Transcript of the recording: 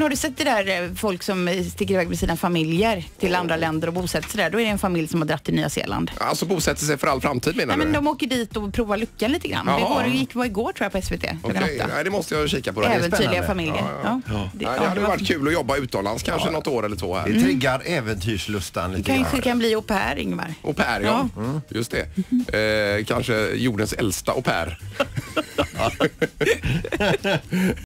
Men har du sett det där eh, folk som eh, sticker iväg med sina familjer till andra länder och bosätter sig där? Då är det en familj som har dratt till Nya Zeeland. Alltså bosätter sig för all framtid menar Nej, men du? de åker dit och provar lyckan lite grann. Jaha. Det var, det gick var igår tror jag på SVT Okay. Nej, det måste jag kika på. Det Äventyrliga familjer. Ja, Ja. ja. Det, Nej, ja, det hade det var- varit kul att jobba utomlands kanske något år eller två här. Det triggar äventyrslustan lite grann. kanske kan bli au pair, Ingvar. Au pair, ja. Mm. Just det. Eh, kanske jordens äldsta au pair.